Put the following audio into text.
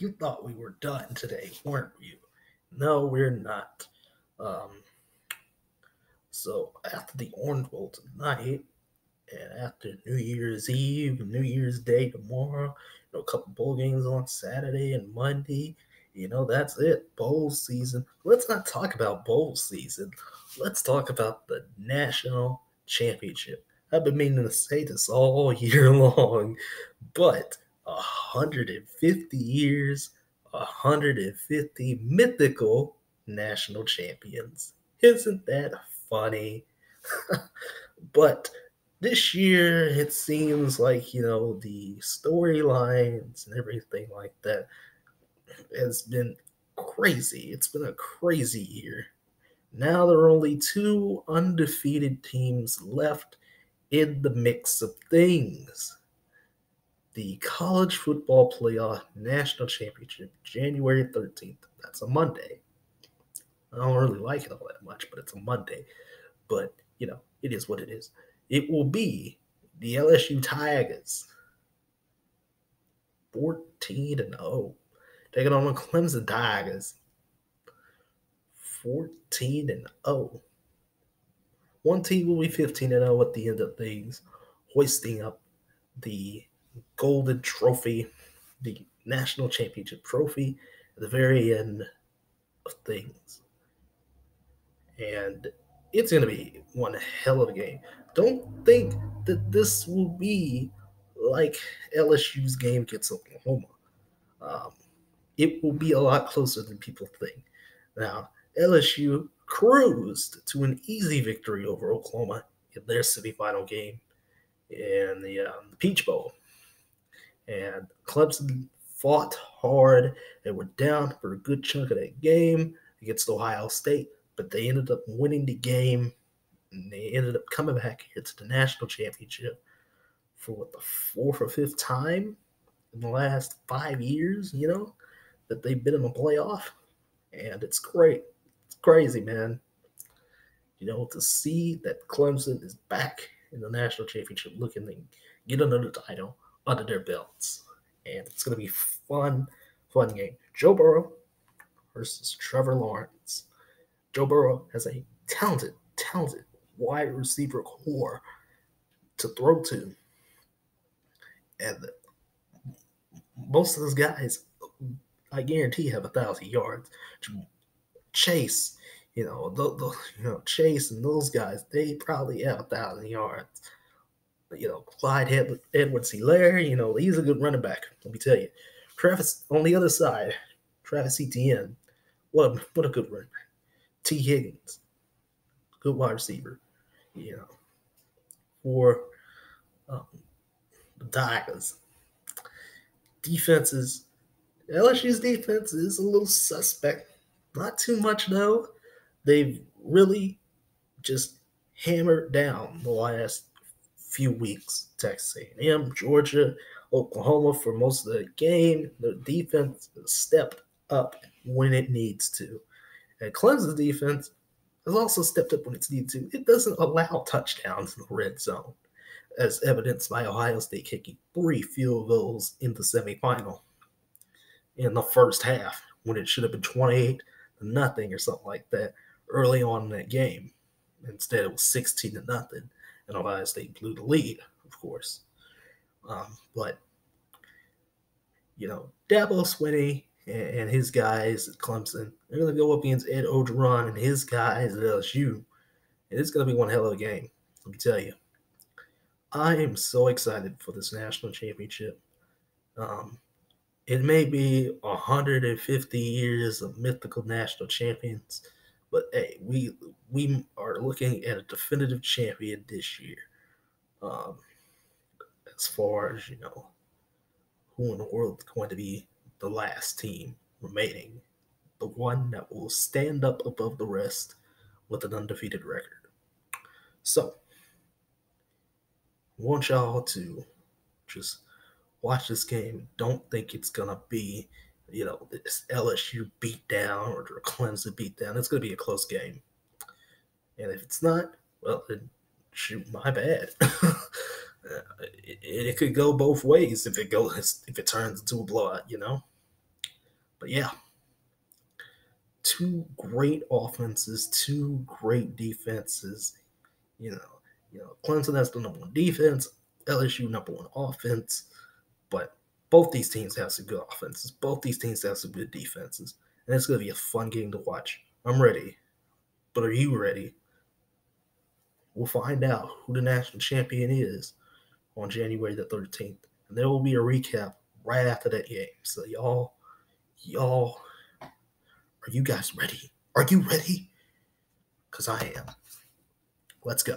you thought we were done today, weren't you? No, we're not. Um, so after the Orange Bowl tonight, and after New Year's Eve, New Year's Day tomorrow, you know, a couple bowl games on Saturday and Monday, you know, that's it. Bowl season. Let's not talk about bowl season. Let's talk about the national championship. I've been meaning to say this all year long, but 150 years, 150 mythical national champions. Isn't that funny? but this year, it seems like, you know, the storylines and everything like that has been crazy. It's been a crazy year. Now there are only two undefeated teams left in the mix of things. The College Football Playoff National Championship, January 13th. That's a Monday. I don't really like it all that much, but it's a Monday. But, you know, it is what it is. It will be the LSU Tigers 14 and 0 taking on the Clemson Tigers 14 and 0. One team will be 15 and 0 at the end of things, hoisting up the golden trophy, the national championship trophy at the very end of things. And it's going to be one hell of a game. Don't think that this will be like LSU's game against Oklahoma. Um, it will be a lot closer than people think. Now, LSU cruised to an easy victory over Oklahoma in their semifinal game in the, um, the Peach Bowl. And Clemson fought hard. They were down for a good chunk of that game against Ohio State, but they ended up winning the game. And they ended up coming back here to the national championship for what the fourth or fifth time in the last five years, you know, that they've been in the playoff. And it's great. It's crazy, man. You know, to see that Clemson is back in the national championship looking to get another title under their belts. And it's going to be fun, fun game. Joe Burrow versus Trevor Lawrence. Joe Burrow has a talented, talented wide receiver corps to throw to. And most of those guys, I guarantee, have a thousand yards. Chase, you know, the, the, you know Chase and those guys, they probably have a thousand yards you know, Clyde Edwards Helaire, you know, he's a good running back, let me tell you. Travis on the other side, Travis Etienne, what a, what a good running back. Tee Higgins, good wide receiver, you know, for um, the Tigers. Defenses, LSU's defense is a little suspect. Not too much, though. They've really just hammered down the last few weeks. Texas A&M, Georgia, Oklahoma for most of the game. The defense stepped up when it needs to. And Clemson's defense has also stepped up when it's needed to. It doesn't allow touchdowns in the red zone, as evidenced by Ohio State kicking three field goals in the semifinal in the first half when it should have been 28 to nothing or something like that early on in that game. Instead, it was 16 to nothing and Ohio State blew the lead, of course. Um, but you know, Dabo Swinney and, and his guys at Clemson, they're gonna go up against Ed Orgeron and his guys at LSU, and it's gonna be one hell of a game. Let me tell you. I am so excited for this national championship. Um, it may be 150 years of mythical national champions but hey, we we are looking at a definitive champion this year. Um, as far as you know, who in the world is going to be the last team remaining, the one that will stand up above the rest with an undefeated record. So, I want y'all to just watch this game. Don't think it's gonna be you know, this LSU beatdown or the Clemson beatdown. It's going to be a close game. And if it's not, well, shoot, my bad. Uh, it, it, could go both ways if it goes if it turns into a blowout, you know. But yeah, two great offenses, two great defenses. You know, you know, Clemson has the number one defense, LSU number one offense, but both these teams have some good offenses. Both these teams have some good defenses, and it's going to be a fun game to watch. I'm ready, but are you ready? We'll find out who the national champion is on January the 13th, and there will be a recap right after that game. So y'all, y'all, are you guys ready? Are you ready? Cause I am. Let's go.